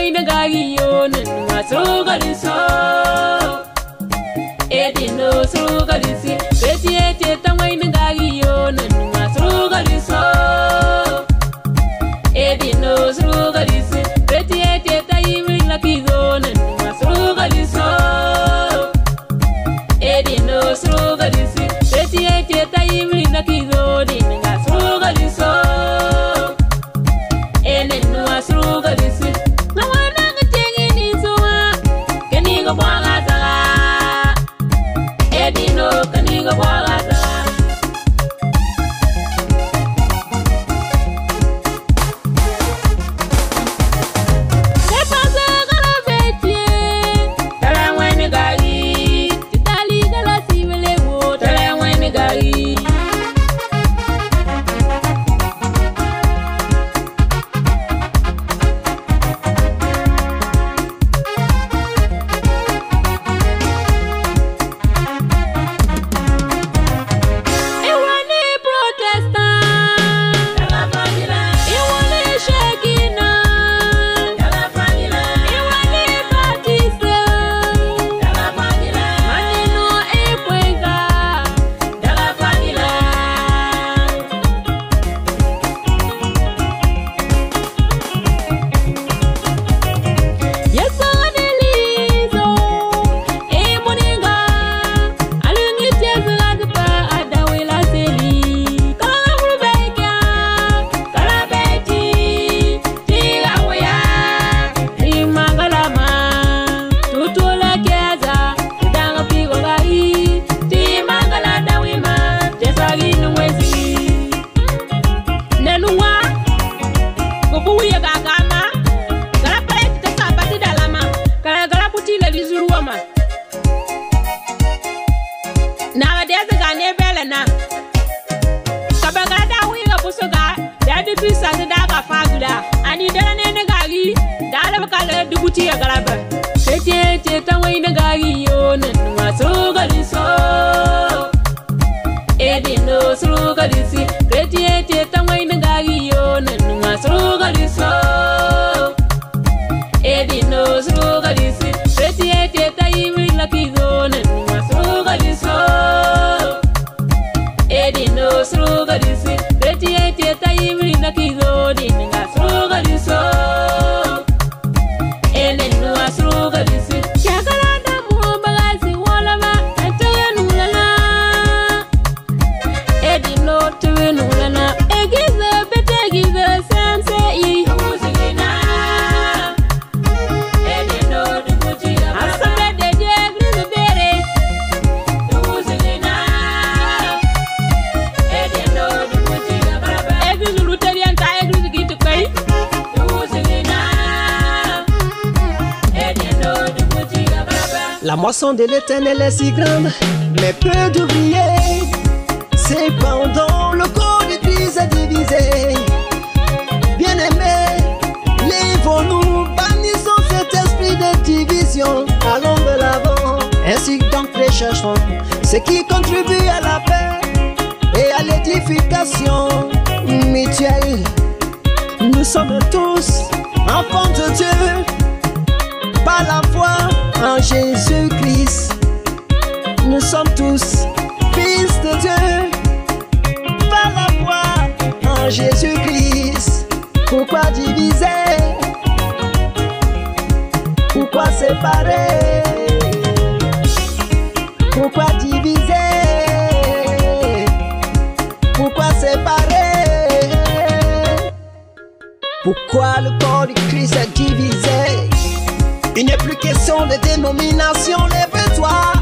mai na gari yonan nuwa so garin so edino so garin si beti ete lo fi sande daga fagula ani ne na gari da alabka la dubuti ya garaba. Tete te ta wai na gari yo nan waso gari so. Eh, Edin no so gari si. La moisson de l'éternel est si grande, mais peu d'ouvriers allons de l'avant. Ainsi donc recherchons ce qui contribue à la paix et à l'édification mutuelle. Nous sommes tous enfants de Dieu par la foi en Jésus-Christ. Nous sommes tous fils de Dieu par la foi en Jésus-Christ. Pourquoi diviser? Pourquoi séparer? Pourquoi le corps du Christ est divisé? Il n'est plus question de dénomination, les besoins